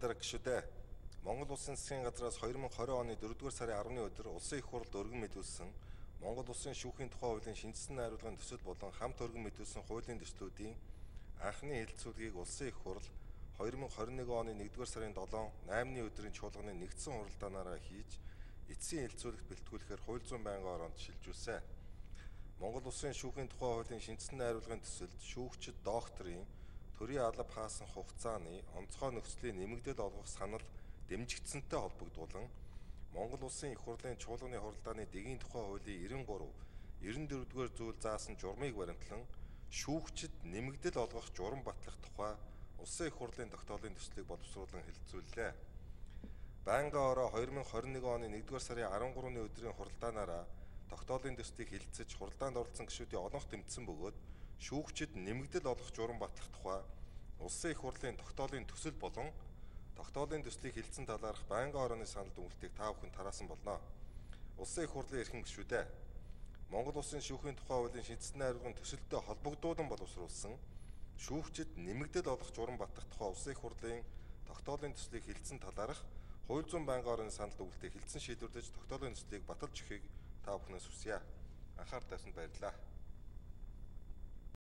Дараа гişүдэ Монгол Улсын засгийн газраас 2020 оны 4-р сарын 10-ны өдөр улсын их хурлд өргөн мэдүүлсэн Монгол Улсын шүүхийн тухай хуулийн шинжилсэн найруулгын төсөл болон хамт өргөн мэдүүлсэн хуулийн төслүүдийн анхны хэлэлцүүлгийг улсын их хурл 2021 оны 1-р сарын 7, 8-ны өдрийн чуулганы нэгдсэн хуралдаанаараа хийж эцсийн хэлэлцүүлэгт бэлтгүүлэхээр хууль зүйн байнгын ороонд шилжүүлсэн. Монгол Улсын шүүхийн тухай хуулийн шинжилсэн найруулгын төсөлд шүүгчид докторийн төрийн алба хаасан хугацааны онцгой нөхцөлийн нэмэгдэл олгох санал дэмжигдсэнтэй холбогдуулан Монгол Улсын их хурлын чуулганы хуралдааны дэгийн тухай хуулийн 93, 94-р зүйл заасан журмыг баримтлан шүүгчид нэмэгдэл олгох журам батлах тухай Улсын их хурлын тогтоолын төслийг боловсруулан хэлэлцүүллээ. Байнгын ороо 2021 оны 1-р сарын 13-ны өдрийн хуралдаанаараа тогтоолын төслийг хэлэлцэж хуралдаанд оролцсон гишүүдийн олонх тэмцсэн бөгөөд шүүгчид нэмэгдэл олох журам батлах тухай Улсын их хурлын тогтоолын төсөл болон тогтоолын төслийг хилцэн талаарх байнгын орооны санал дүгнэлтийг та бүхэн тараасан болно. Улсын их хурлын эрхэм гишүүдээ Монгол Улсын шүүхийн тухай хуулийн шийдсэн найруулгын төсөлтөд холбогдуулан боловсруулсан шүүгчид нэмэгдэл олох журам батлах тухай Улсын их хурлын тогтоолын төслийг хилцэн талаарх хууль зүйн байнгын орооны санал дүгнэлтийг хилцэн шийдвэрлэж тогтоолын төслийг баталж өгөхийг та бүхнээс хүсье. Анхаар тавьсанд баярлалаа.